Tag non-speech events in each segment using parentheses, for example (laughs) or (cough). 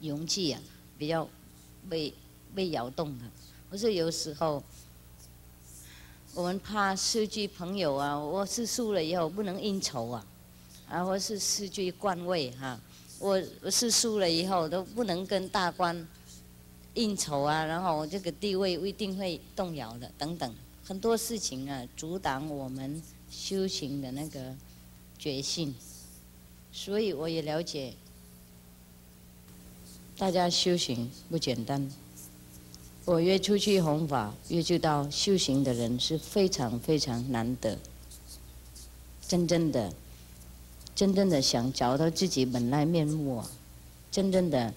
容器啊比较被被摇动的。我是有时候我们怕失去朋友啊，我是输了以后不能应酬啊，啊，或是失去官位哈，我我是输了以后都不能跟大官应酬啊，然后我这个地位一定会动摇的等等，很多事情啊阻挡我们修行的那个决心，所以我也了解。大家修行不简单，我约出去弘法，约就到修行的人是非常非常难得。真正的、真正的想找到自己本来面目啊，真正的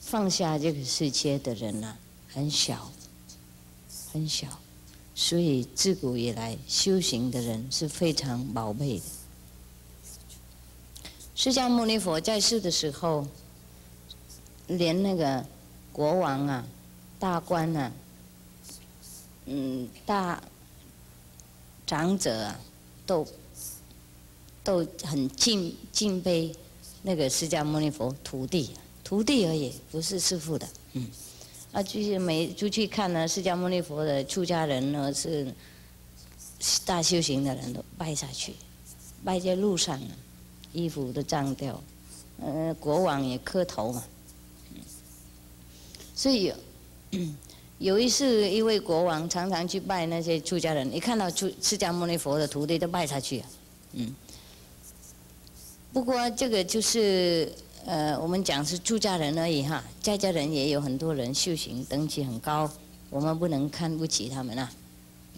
放下这个世界的人呐，很小，很小。所以自古以来修行的人是非常宝贝的。释迦牟尼佛在世的时候。连那个国王啊、大官啊、嗯、大长者啊，都都很敬敬佩那个释迦牟尼佛徒弟，徒弟而已，不是师父的。嗯，啊，就是每出去看呢，释迦牟尼佛的出家人呢是大修行的人都拜下去，拜在路上，衣服都脏掉，呃，国王也磕头嘛。所以 (clears throat) 有一次，一位国王常常去拜那些出家人，一看到出释迦牟尼佛的徒弟，都拜下去。嗯。不过这个就是呃，我们讲是出家人而已哈，在家人也有很多人修行等级很高，我们不能看不起他们啊。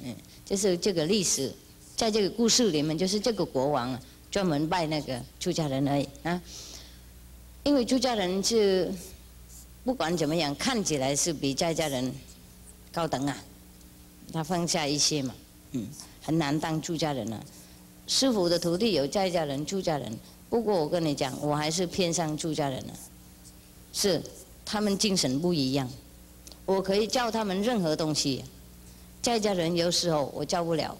嗯，就是这个历史，在这个故事里面，就是这个国王，专门拜那个出家人而已啊。因为出家人是。不管怎么样，看起来是比在家人高等啊。他放下一些嘛，嗯，很难当出家人啊。师傅的徒弟有在家人、出家人，不过我跟你讲，我还是偏向出家人啊。是，他们精神不一样，我可以教他们任何东西，在家人有时候我教不了。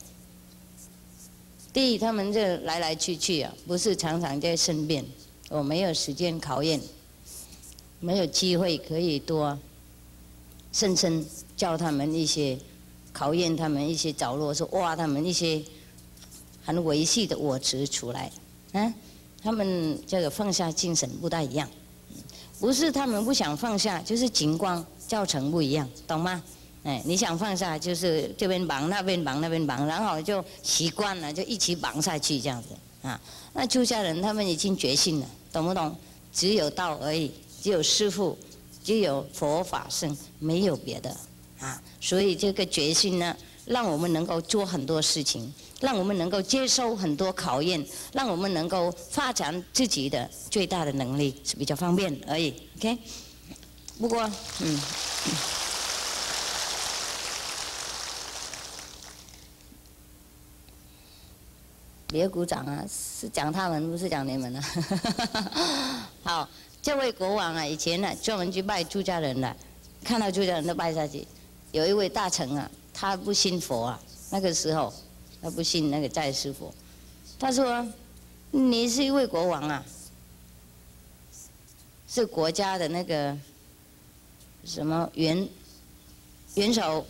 第一，他们这来来去去啊，不是常常在身边，我没有时间考验。没有机会可以多深深教他们一些考验他们一些着落，说挖他们一些很维系的我执出来，啊，他们这个放下精神不大一样，不是他们不想放下，就是情况教程不一样，懂吗？哎，你想放下就是这边绑那边绑那边绑，然后就习惯了就一起绑下去这样子啊。那出家人他们已经决心了，懂不懂？只有道而已。只有师父，只有佛法僧，没有别的啊！所以这个决心呢，让我们能够做很多事情，让我们能够接受很多考验，让我们能够发展自己的最大的能力是比较方便而已。OK，不过嗯，别鼓掌啊！是讲他们，不是讲你们啊。(laughs) 好。这位国王啊，以前呢专门去拜出家人的，看到出家人都拜下去。有一位大臣啊，他不信佛啊，那个时候他不信那个在世佛。他说：“你是一位国王啊，是国家的那个什么元元首，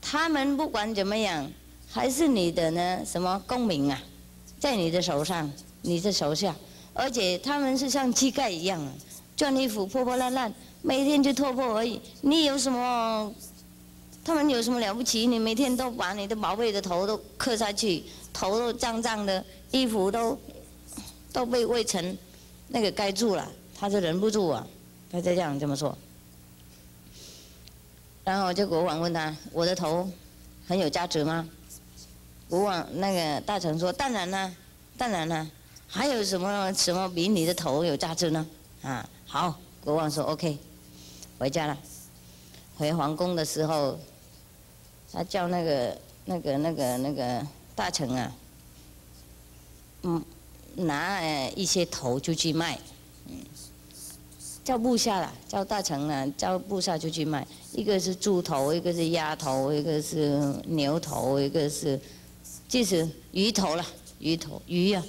他们不管怎么样，还是你的呢什么公民啊，在你的手上，你的手下。”而且他们是像乞丐一样，穿衣服破破烂烂，每天就脱破而已。你有什么？他们有什么了不起？你每天都把你的宝贝的头都磕下去，头都脏脏的，衣服都都被灰尘那个盖住了，他就忍不住啊，他就这样这么说。然后就国王问他：“我的头很有价值吗？”国王那个大臣说：“当然了，当然了。”还有什么什么比你的头有价值呢？啊，好，国王说 OK，回家了。回皇宫的时候，他叫那个那个那个那个大臣啊，嗯，拿一些头就去卖，嗯，叫部下了，叫大臣啊，叫部下就去卖。一个是猪头，一个是鸭头，一个是牛头，一个是就是鱼头了，鱼头鱼呀。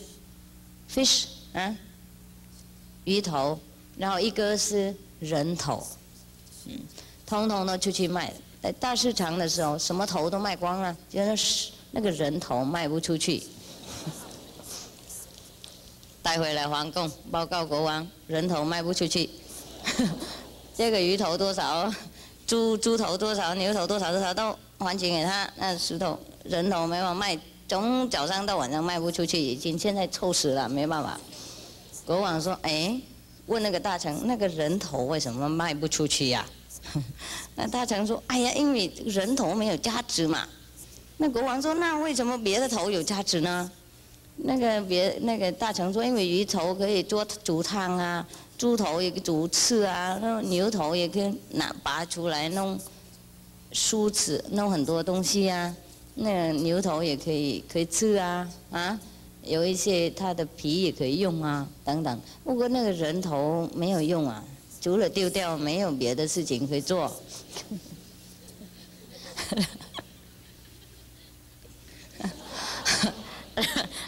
Fish 啊，鱼头，然后一个是人头，嗯，通通都出去卖。在大市场的时候，什么头都卖光了，就是那个人头卖不出去，带回来皇宫报告国王，人头卖不出去。(laughs) 这个鱼头多少？猪猪头多少？牛头多少？多少都还钱给他。那石头人头没法卖，从早上到晚上卖不出去，已经现在臭死了，没办法。国王说：“哎，问那个大臣，那个人头为什么卖不出去呀？” (laughs) 那大臣说：“哎呀，因为人头没有价值嘛。”那国王说：“那为什么别的头有价值呢？”那个别那个大臣说：“因为鱼头可以做煮汤啊。”猪头也煮刺啊，牛头也可以拿拔出来弄梳子，弄很多东西啊。那牛头也可以可以吃啊，啊，有一些它的皮也可以用啊，等等。不过那个人头没有用啊，除了丢掉，没有别的事情可以做。(laughs)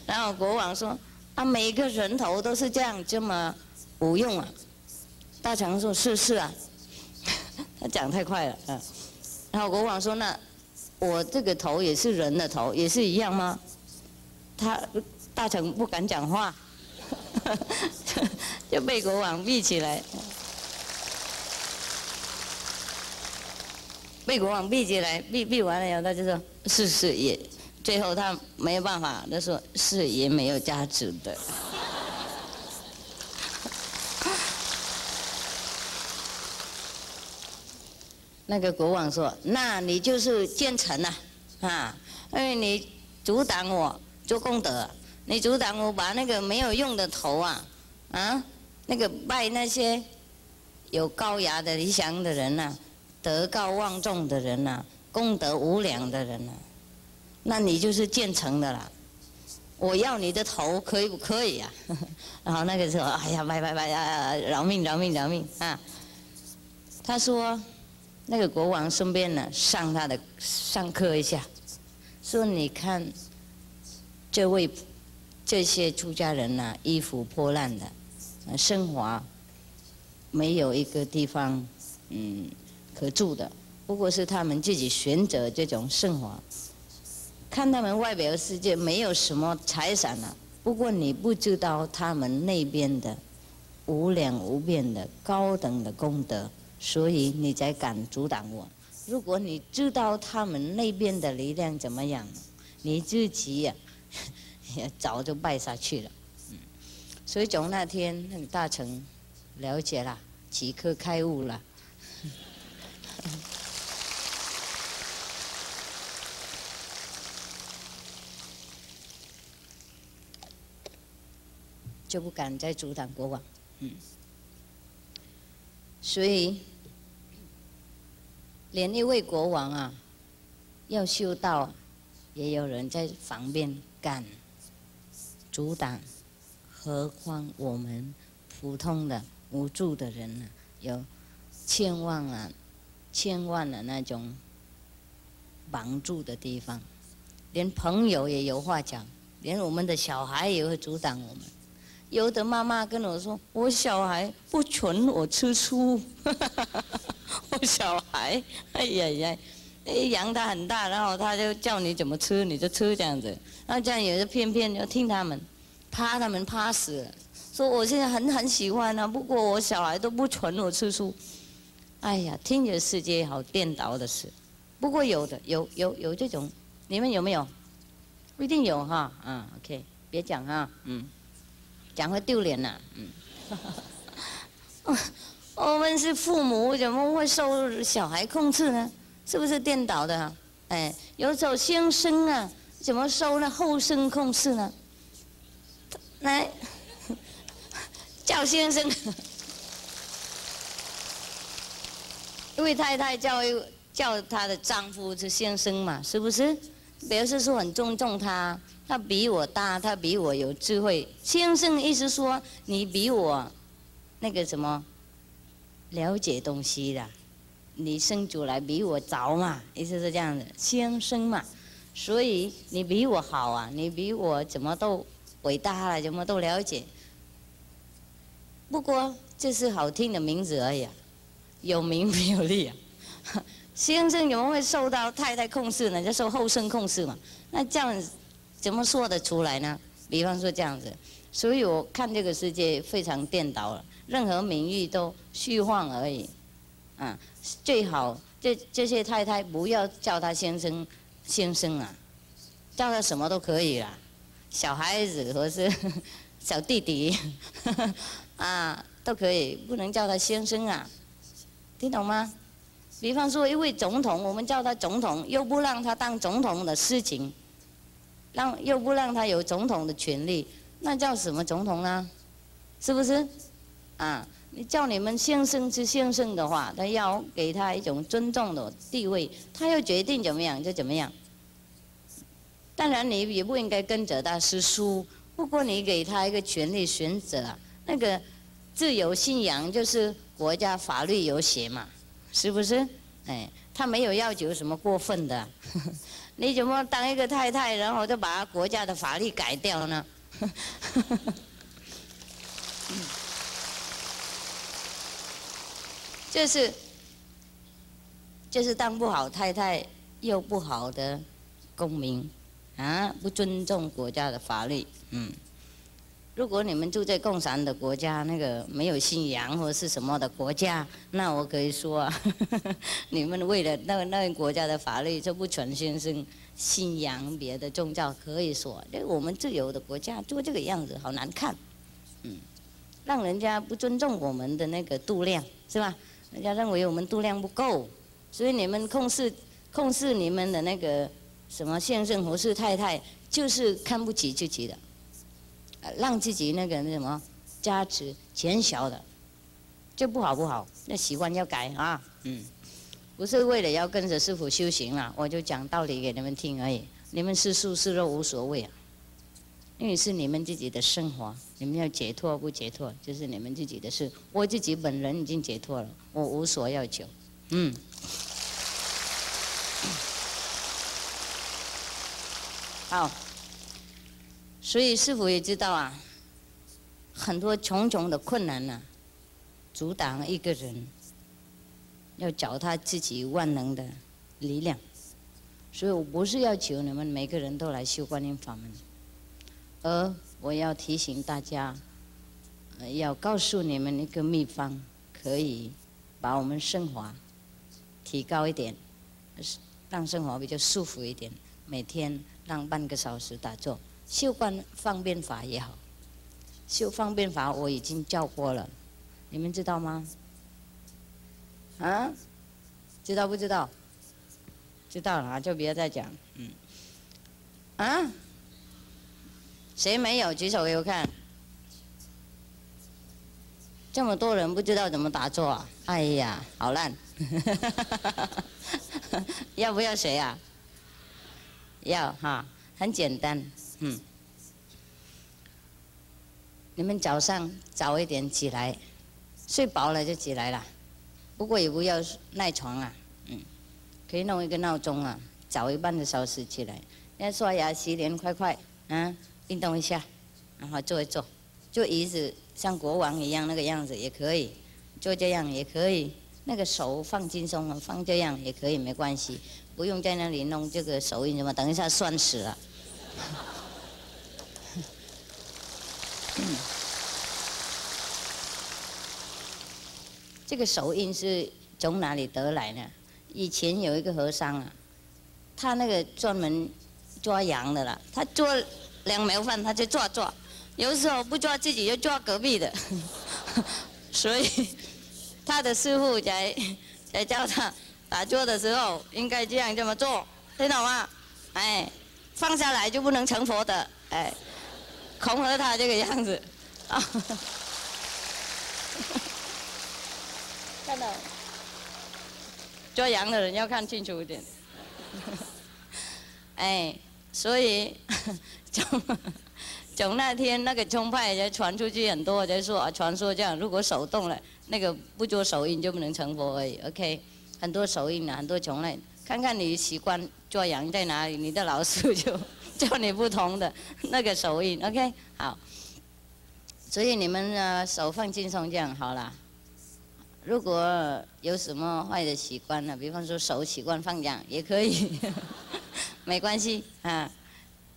然后国王说：“啊，每个人头都是这样这么。”无用啊，大强说：“是是啊。”他讲太快了啊。然后国王说：“那我这个头也是人的头，也是一样吗？”他大臣不敢讲话，(laughs) 就被国王闭起来。被国王闭起来，闭闭完了以后，他就说：“是是也。”最后他没有办法，他说：“是也没有价值的。”那个国王说：“那你就是奸臣呐，啊，因为你阻挡我做功德，你阻挡我把那个没有用的头啊，啊，那个拜那些有高雅的理想的人呐，德高望重的人呐，功德无量的人呐，那你就是建成的啦。我要你的头，可以不可以啊？(laughs) 然后那个时候，哎呀，拜拜拜呀，饶命饶命饶命啊！他说。”那个国王顺便呢上他的上课一下，说你看这位这些出家人呐，衣服破烂的，生活没有一个地方嗯可住的，不过是他们自己选择这种生活。看他们外表世界没有什么财产了，不过你不知道他们那边的无量无边的高等的功德。所以你才敢阻挡我。如果你知道他们那边的力量怎么样，你自己呀，(laughs) 也早就败下去了。所以从那天，那个大臣了解了，即刻开悟了，(laughs) 就不敢再阻挡国王。嗯，所以。连一位国王啊，要修道，也有人在旁边赶阻挡，何况我们普通的无助的人呢？有千万啊，千万的那种帮助的地方，连朋友也有话讲，连我们的小孩也会阻挡我们。有的妈妈跟我说：“我小孩不纯我吃醋。(laughs) ”我小孩，哎呀呀，养他很大，然后他就叫你怎么吃你就吃这样子，那这样也是偏偏就听他们，怕他们怕死。了，说我现在很很喜欢啊，不过我小孩都不纯我吃素，哎呀，听着世界好颠倒的事，不过有的有有有这种，你们有没有？不一定有哈，啊，OK，别讲哈，嗯，讲会丢脸呐，嗯。(laughs) 我们是父母，怎么会受小孩控制呢？是不是颠倒的？哎，有时候先生啊，怎么受那后生控制呢？来，叫先生，因为太太叫叫她的丈夫是先生嘛，是不是？表示说很尊重他，他比我大，他比我有智慧。先生意思说你比我那个什么？了解东西的，你生出来比我早嘛，意思是这样的，先生嘛，所以你比我好啊，你比我怎么都伟大了，怎么都了解。不过这是好听的名字而已，有名没有利啊。(laughs) 先生怎么会受到太太控制呢？就受后生控制嘛。那这样怎么说得出来呢？比方说这样子，所以我看这个世界非常颠倒了，任何名誉都虚幻而已。啊，最好这这些太太不要叫他先生先生啊，叫他什么都可以啦，小孩子或是 (laughs) 小弟弟 (laughs) 啊都可以，不能叫他先生啊，听懂吗？比方说一位总统，我们叫他总统，又不让他当总统的事情，让又不让他有总统的权利，那叫什么总统呢？是不是？啊，你叫你们先生是先生的话，他要给他一种尊重的地位，他要决定怎么样就怎么样。当然你也不应该跟着他是输，不过你给他一个权利选择，那个自由信仰就是国家法律有写嘛。是不是？哎，他没有要求什么过分的，你怎么当一个太太，然后就把国家的法律改掉呢？(laughs) 就是，就是当不好太太又不好的公民，啊，不尊重国家的法律，嗯。如果你们住在共产的国家，那个没有信仰或是什么的国家，那我可以说，啊，(laughs) 你们为了那个那个国家的法律就不存先生信仰别的宗教，可以说，因为我们自由的国家做这个样子好难看，嗯，让人家不尊重我们的那个度量，是吧？人家认为我们度量不够，所以你们控制控制你们的那个什么先生或是太太，就是看不起自己的。让自己那个那什么加持减小的，就不好不好，那习惯要改啊，嗯，不是为了要跟着师傅修行啊，我就讲道理给你们听而已，你们是素是肉无所谓啊，因为是你们自己的生活，你们要解脱不解脱，就是你们自己的事，我自己本人已经解脱了，我无所要求，嗯，好。所以师傅也知道啊，很多重重的困难呢，阻挡一个人要脚踏自己万能的力量。所以我不是要求你们每个人都来修观音法门，而我要提醒大家，要告诉你们一个秘方，可以把我们生活提高一点，让生活比较舒服一点。每天让半个小时打坐。修观方便法也好，修方便法我已经教过了，你们知道吗？啊？知道不知道？知道了啊，就不要再讲。嗯。啊？谁没有举手给我看？这么多人不知道怎么打坐啊？哎呀，好烂！(laughs) 要不要谁啊？要哈，很简单。嗯，你们早上早一点起来，睡饱了就起来了。不过也不要赖床啊，嗯，可以弄一个闹钟啊，早一半个小时起来，要刷牙洗脸，快快，嗯，运动一下，然后坐一坐，就椅子像国王一样那个样子也可以，就这样也可以，那个手放轻松，放这样也可以，没关系，不用在那里弄这个手印什么，等一下酸死了。这个手印是从哪里得来呢？以前有一个和尚啊，他那个专门抓羊的啦，他做两苗饭他就抓抓，有时候不抓自己就抓隔壁的，(laughs) 所以他的师傅才才教他打坐的时候应该这样这么做，听懂吗？哎，放下来就不能成佛的，哎，恐吓他这个样子。啊看到抓羊的人要看清楚一点。(laughs) 哎，所以 (laughs) 从 (laughs) 从那天那个宗派就传出去很多，就说啊，传说这样，如果手动了，那个不做手印就不能成佛而已。OK，很多手印啊，很多种类，看看你习惯抓羊在哪里，你的老师就教你不同的 (laughs) 那个手印。OK，好。所以你们呢，手放轻松这样好了，如果有什么坏的习惯呢？比方说手习惯放痒，也可以，(laughs) 没关系啊。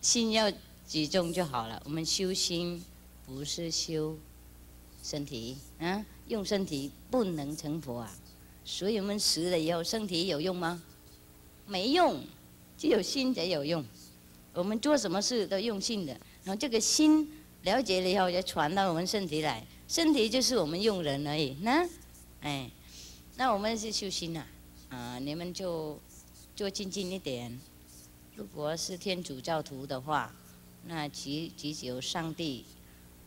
心要集中就好了。我们修心不是修身体啊，用身体不能成佛啊。所以我们死了以后，身体有用吗？没用，只有心才有用。我们做什么事都用心的，然后这个心了解了以后，就传到我们身体来。身体就是我们用人而已，那。哎，那我们是修心呐，啊，你们就做静静一点。如果是天主教徒的话，那祈祈求上帝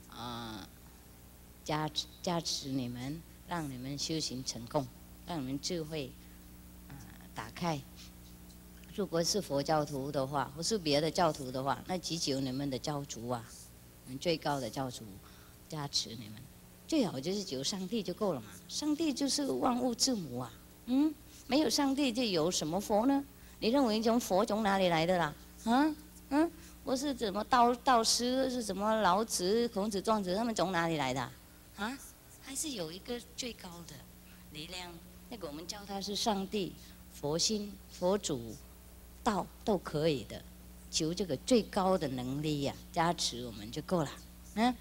啊加持加持你们，让你们修行成功，让你们智慧啊打开。如果是佛教徒的话，或是别的教徒的话，那祈求你们的教主啊，最高的教主加持你们。最好就是求上帝就够了嘛，上帝就是万物之母啊，嗯，没有上帝就有什么佛呢？你认为从佛从哪里来的啦？啊，嗯，我是怎么道道师是什么老子、孔子、庄子他们从哪里来的？啊，还是有一个最高的力量，那个我们叫他是上帝、佛心、佛祖、道都可以的，求这个最高的能力呀加持我们就够了，嗯。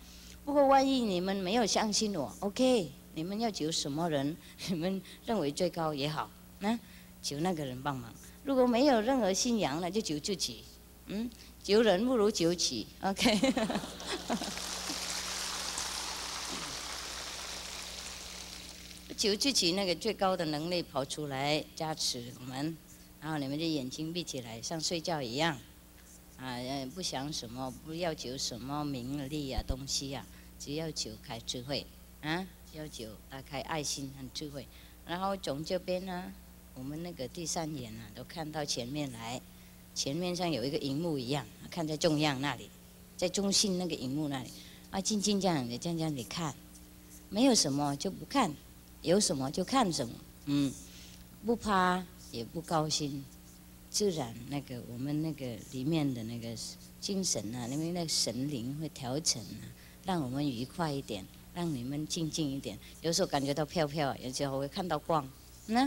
不过万一你们没有相信我，OK，你们要求什么人？你们认为最高也好，嗯求那个人帮忙。如果没有任何信仰了，就求自己。嗯，求人不如求己，OK。(laughs) 求自己那个最高的能力跑出来加持我们，然后你们就眼睛闭起来，像睡觉一样。啊，不想什么，不要求什么名利啊东西呀。只要求开智慧，啊，要求打开爱心和智慧，然后从这边呢，我们那个第三眼啊，都看到前面来，前面像有一个荧幕一样，看在中央那里，在中心那个荧幕那里，啊，静静这样的这样你看，没有什么就不看，有什么就看什么，嗯，不怕也不高兴，自然那个我们那个里面的那个精神啊，因为那个神灵会调整啊。让我们愉快一点，让你们静静一点。有时候感觉到飘飘，有时候会看到光。那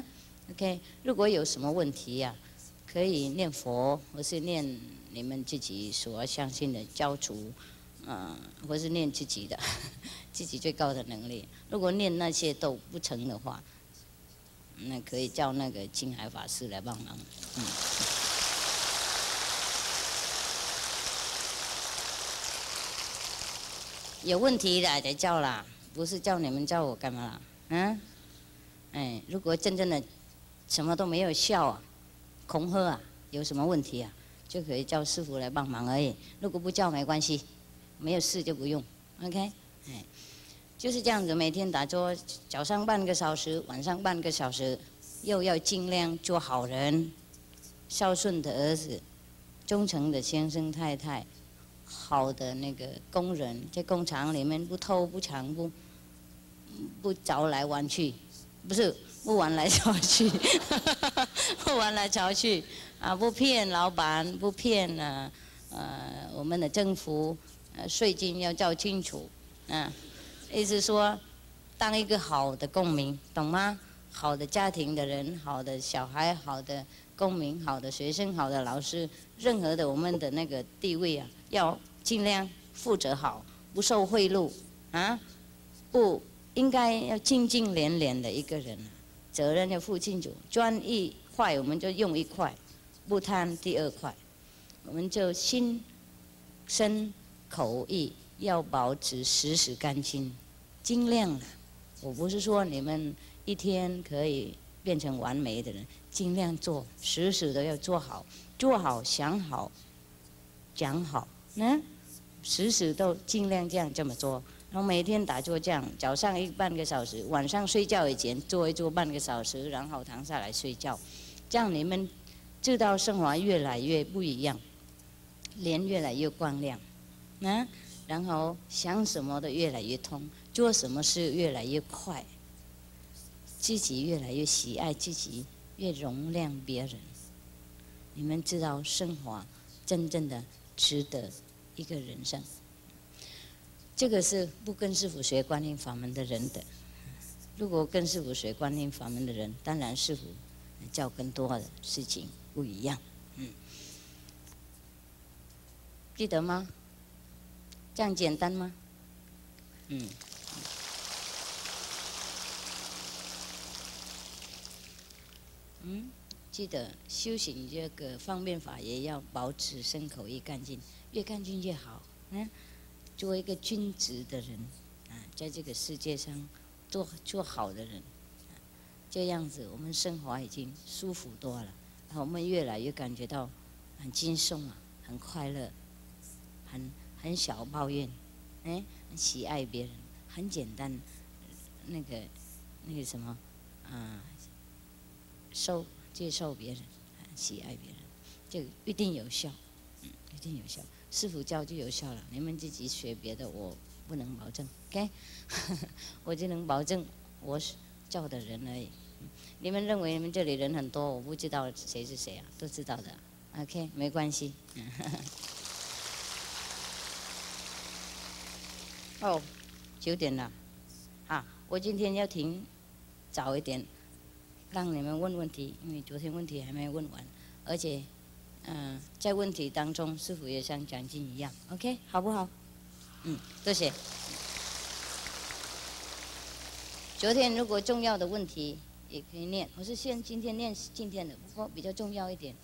OK，如果有什么问题呀，可以念佛，或是念你们自己所相信的教主，嗯，或是念自己的，(laughs) 自己最高的能力。如果念那些都不成的话，那可以叫那个青海法师来帮忙。嗯。有问题的才叫啦，不是叫你们叫我干嘛啦？嗯，哎，如果真正的什么都没有效啊，恐吓啊，有什么问题啊，就可以叫师傅来帮忙而已。如果不叫没关系，没有事就不用。OK，哎，就是这样子，每天打坐，早上半个小时，晚上半个小时，又要尽量做好人，孝顺的儿子，忠诚的先生太太。好的那个工人在工厂里面不偷不抢不不找来玩去，不是不玩来找去，不玩来找去啊！不骗老板，不骗啊呃我们的政府，呃税金要交清楚，嗯，意思说当一个好的公民，懂吗？好的家庭的人，好的小孩，好的公民，好的学生，好的老师，任何的我们的那个地位啊，要。尽量负责好，不受贿赂，啊，不应该要精精廉廉的一个人，责任要负清楚。专一块我们就用一块，不贪第二块，我们就心、身、口、意要保持时时干净，尽量的。我不是说你们一天可以变成完美的人，尽量做，时时都要做好，做好想好，讲好。嗯，时时都尽量这样这么做，然后每天打坐这样，早上一半个小时，晚上睡觉以前做一做半个小时，然后躺下来睡觉，这样你们知道生活越来越不一样，脸越来越光亮，嗯，然后想什么的越来越通，做什么事越来越快，自己越来越喜爱自己，越容量别人，你们知道生活真正的。值得一个人生，这个是不跟师傅学观音法门的人的，如果跟师傅学观音法门的人，当然师傅教更多的事情不一样。嗯，记得吗？这样简单吗？嗯。嗯，记得修行这个方便法也要保持身口意干净，越干净越好。嗯，做一个君子的人，啊，在这个世界上做做好的人，这样子我们生活已经舒服多了，然后我们越来越感觉到很轻松啊，很快乐，很很少抱怨，哎，喜爱别人，很简单，那个那个什么，啊。受接受别人，喜爱别人，就一定有效，一定有效。师傅教就有效了，你们自己学别的，我不能保证，OK？(laughs) 我就能保证我教的人而已。你们认为你们这里人很多，我不知道谁是谁啊，都知道的，OK？没关系。(laughs) 哦，九点了，啊，我今天要停早一点。让你们问问题，因为昨天问题还没问完，而且，嗯，在问题当中，师傅也像奖金一样，OK，好不好？嗯，多谢。昨天如果重要的问题也可以念，我是先今天念今天的，不过比较重要一点。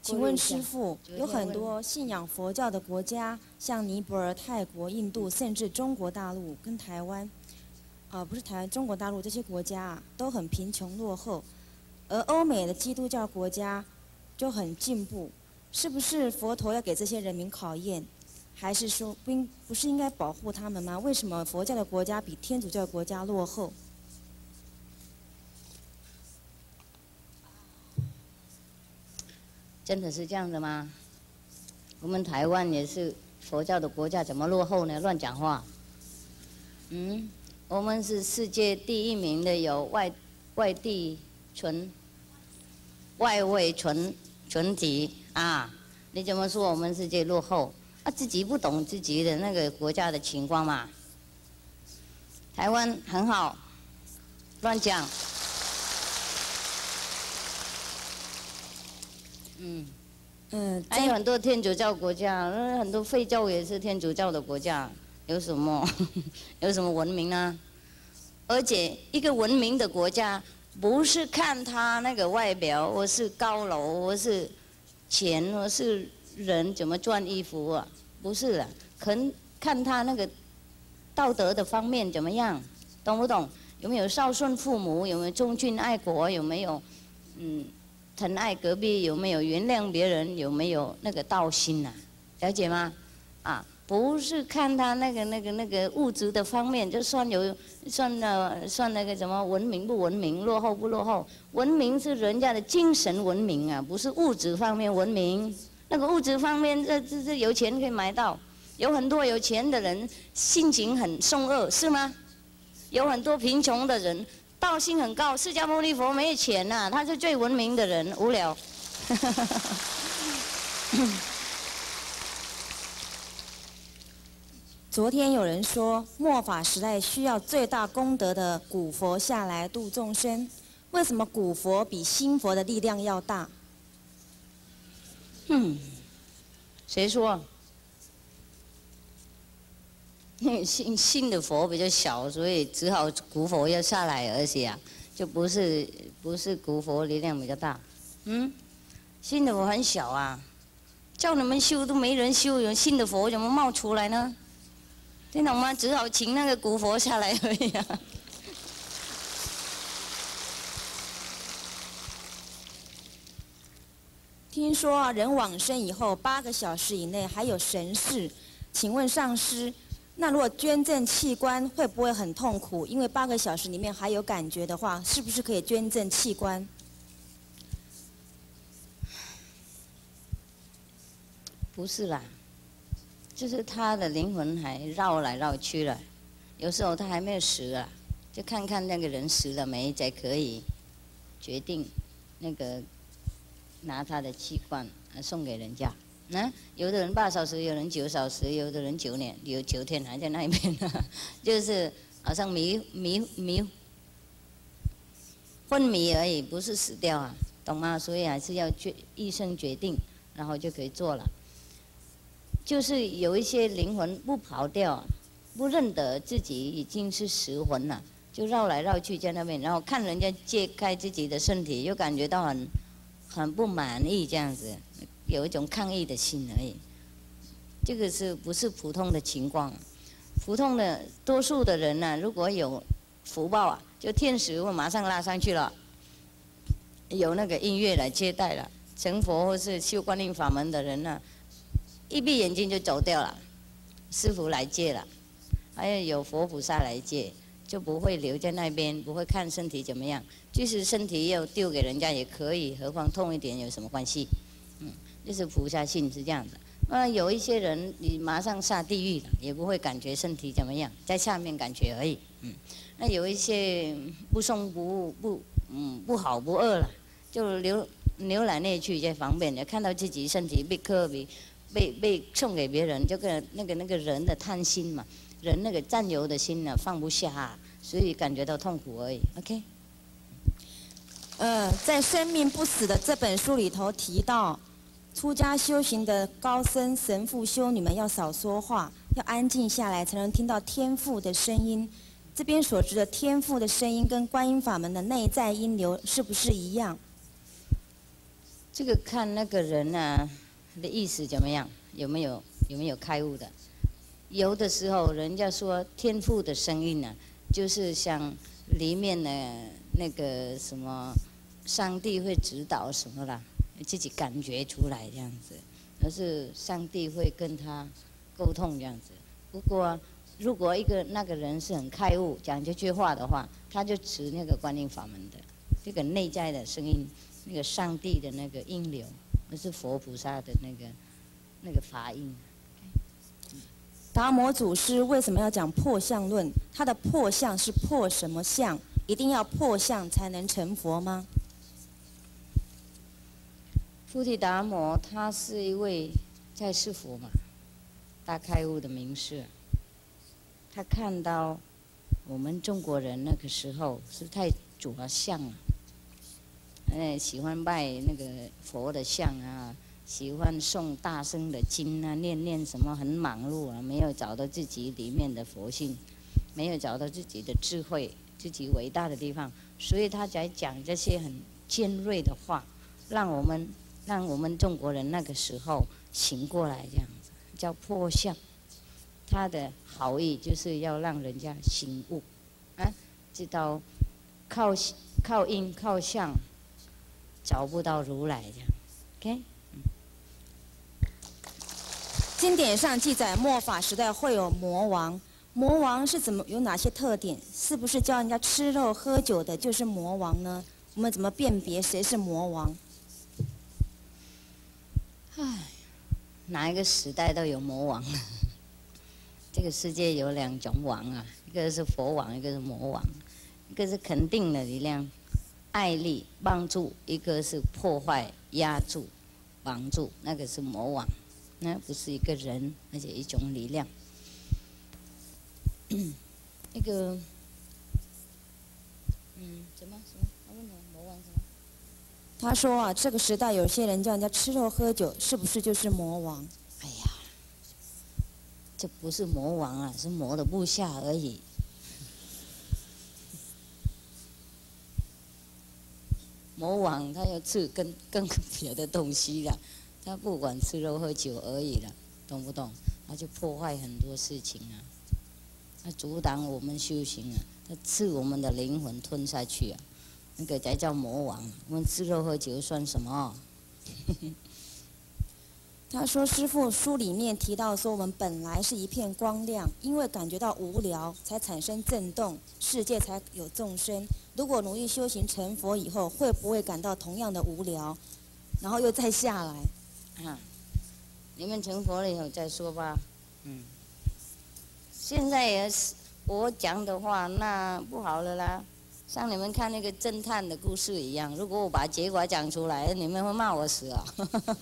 请问师傅，有很多信仰佛教的国家，像尼泊尔、泰国、印度，甚至中国大陆跟台湾。啊，不是台湾，中国大陆这些国家啊，都很贫穷落后，而欧美的基督教国家就很进步，是不是佛陀要给这些人民考验，还是说不应不是应该保护他们吗？为什么佛教的国家比天主教国家落后？真的是这样的吗？我们台湾也是佛教的国家，怎么落后呢？乱讲话，嗯？我们是世界第一名的，有外外地存外围存存体啊！你怎么说我们世界落后？啊，自己不懂自己的那个国家的情况嘛？台湾很好，乱讲。嗯嗯，还有很多天主教国家，很多非洲也是天主教的国家。有什么？(laughs) 有什么文明呢？而且一个文明的国家，不是看他那个外表，我是高楼，我是钱，我是人怎么穿衣服啊？不是的，看看他那个道德的方面怎么样，懂不懂？有没有孝顺父母？有没有忠君爱国？有没有嗯疼爱隔壁？有没有原谅别人？有没有那个道心呐？了解吗？啊？不是看他那个、那个、那个物质的方面，就算有算呃算那个什么文明不文明、落后不落后？文明是人家的精神文明啊，不是物质方面文明。那个物质方面，这这这有钱可以买到，有很多有钱的人心情很凶恶，是吗？有很多贫穷的人道心很高，释迦牟尼佛没有钱呐，他是最文明的人，无聊。昨天有人说末法时代需要最大功德的古佛下来度众生，为什么古佛比新佛的力量要大？嗯，谁说？新新的佛比较小，所以只好古佛要下来，而且啊，就不是不是古佛力量比较大。嗯，新的佛很小啊，叫你们修都没人修，有新的佛怎么冒出来呢？听懂吗？只好请那个古佛下来而已啊。(laughs) 听说人往生以后八个小时以内还有神事，请问上师，那如果捐赠器官会不会很痛苦？因为八个小时里面还有感觉的话，是不是可以捐赠器官？不是啦。就是他的灵魂还绕来绕去了，有时候他还没有死啊，就看看那个人死了没，才可以决定那个拿他的器官送给人家。那有的人八小时，有人九小时，有的人九年，有九天还在那边呢，(laughs) 就是好像迷迷迷昏迷而已，不是死掉啊，懂吗？所以还是要决医生决定，然后就可以做了。就是有一些灵魂不跑掉，不认得自己已经是食魂了，就绕来绕去在那边，然后看人家揭开自己的身体，又感觉到很很不满意这样子。有一种抗议的心而已，这个是不是普通的情况？普通的多数的人呢，如果有福报啊，就天使会马上拉上去了，有那个音乐来接待了。成佛或是修观音法门的人呢，一闭眼睛就走掉了，师傅来接了，还有有佛菩萨来接，就不会留在那边，不会看身体怎么样。即使身体要丢给人家也可以，何况痛一点有什么关系？嗯就是菩萨性是这样的，那有一些人你马上下地狱了，也不会感觉身体怎么样，在下面感觉而已，嗯。那有一些不松不不嗯不好不饿了，就流浏览内去在方便的，看到自己身体被科比被被送给别人，就跟那个那个人的贪心嘛，人那个占有的心呢放不下，所以感觉到痛苦而已。OK。呃，在《生命不死》的这本书里头提到。出家修行的高僧、神父、修女们要少说话，要安静下来，才能听到天父的声音。这边所指的天父的声音，跟观音法门的内在音流是不是一样？这个看那个人呢的意思怎么样？有没有有没有开悟的？有的时候人家说天赋的声音呢，就是像里面的那个什么上帝会指导什么啦。自己感觉出来这样子，而是上帝会跟他沟通这样子。不过，如果一个那个人是很开悟，讲这句话的话，他就持那个观音法门的这个内在的声音，那个上帝的那个音流，而是佛菩萨的那个那个法印。达摩祖师为什么要讲破相论？他的破相是破什么相？一定要破相才能成佛吗？菩提达摩，他是一位在世佛嘛，大开悟的名士。他看到我们中国人那个时候是太主了像了，哎，喜欢拜那个佛的像啊，喜欢诵大声的经啊，念念什么很忙碌啊，没有找到自己里面的佛性，没有找到自己的智慧，自己伟大的地方，所以他才讲这些很尖锐的话，让我们。让我们中国人那个时候醒过来，这样子叫破相。他的好意就是要让人家醒悟，啊，知道靠靠因靠相找不到如来这样，OK。经典上记载末法时代会有魔王，魔王是怎么有哪些特点？是不是叫人家吃肉喝酒的就是魔王呢？我们怎么辨别谁是魔王？唉，哪一个时代都有魔王。(laughs) 这个世界有两种王啊，一个是佛王，一个是魔王。一个是肯定的力量，爱力帮助；一个是破坏、压住、绑住，那个是魔王。那不是一个人，而且一种力量。(clears throat) 那个，嗯，什么什么？他问魔王什么？他说啊，这个时代有些人叫人家吃肉喝酒，是不是就是魔王？哎呀，这不是魔王啊，是魔的部下而已。魔王他要吃更更别的东西了，他不管吃肉喝酒而已了，懂不懂？他就破坏很多事情啊，他阻挡我们修行啊，他吃我们的灵魂吞下去啊。那个才叫魔王，我们吃肉喝酒算什么？(laughs) 他说：“师傅，书里面提到说，我们本来是一片光亮，因为感觉到无聊，才产生震动，世界才有众生。如果努力修行成佛以后，会不会感到同样的无聊？然后又再下来？啊，你们成佛了以后再说吧。嗯，现在也是我讲的话，那不好了啦。”像你们看那个侦探的故事一样，如果我把结果讲出来，你们会骂我死啊，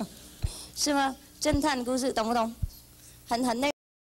(laughs) 是吗？侦侦探故事，懂不懂？很很那。